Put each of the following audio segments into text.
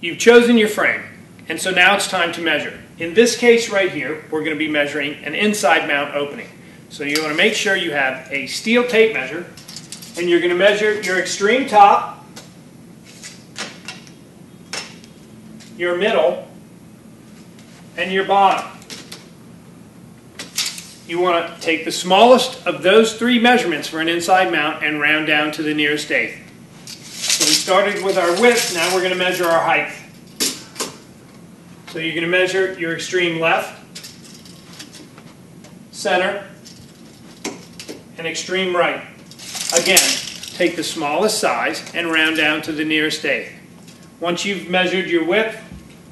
you've chosen your frame, and so now it's time to measure. In this case right here, we're going to be measuring an inside mount opening. So you want to make sure you have a steel tape measure, and you're going to measure your extreme top, your middle, and your bottom. You want to take the smallest of those three measurements for an inside mount and round down to the nearest eighth. We started with our width, now we're going to measure our height. So you're going to measure your extreme left, center, and extreme right. Again, take the smallest size and round down to the nearest eighth. Once you've measured your width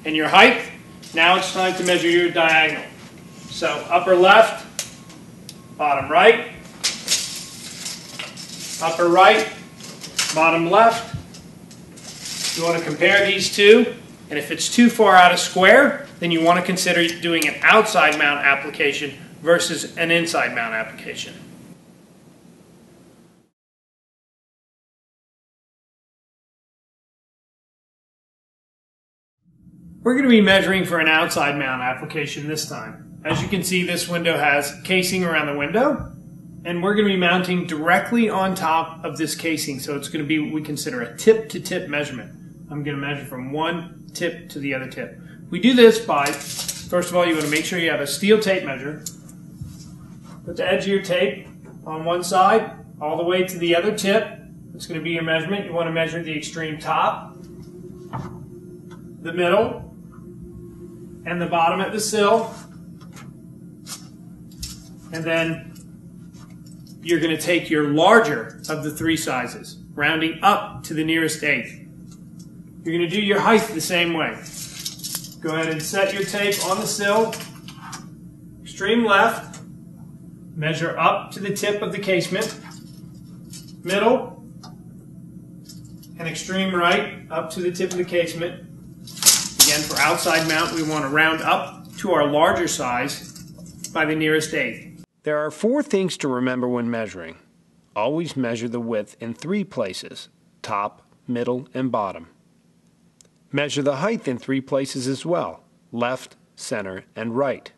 and your height, now it's time to measure your diagonal. So upper left, bottom right, upper right, bottom left. You want to compare these two, and if it's too far out of square, then you want to consider doing an outside mount application versus an inside mount application. We're going to be measuring for an outside mount application this time. As you can see, this window has casing around the window, and we're going to be mounting directly on top of this casing. So it's going to be, what we consider a tip to tip measurement. I'm going to measure from one tip to the other tip. We do this by, first of all, you want to make sure you have a steel tape measure. Put the edge of your tape on one side, all the way to the other tip. It's going to be your measurement. You want to measure the extreme top, the middle, and the bottom at the sill. And then you're going to take your larger of the three sizes, rounding up to the nearest eighth. You're going to do your height the same way. Go ahead and set your tape on the sill, extreme left, measure up to the tip of the casement, middle, and extreme right up to the tip of the casement. Again, for outside mount, we want to round up to our larger size by the nearest eighth. There are four things to remember when measuring. Always measure the width in three places top, middle, and bottom. Measure the height in three places as well left, center, and right.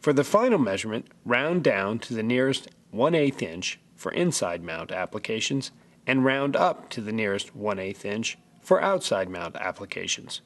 For the final measurement, round down to the nearest 1 8 inch for inside mount applications and round up to the nearest 1 8 inch for outside mount applications.